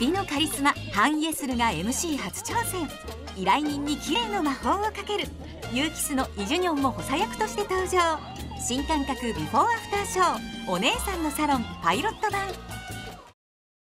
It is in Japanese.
美のカリスマハン・イエスルが MC 初挑戦。依頼人に綺麗の魔法をかける。ユーキスのイ・ジュニョンも補佐役として登場。新感覚ビフォーアフターショー。お姉さんのサロンパイロット版。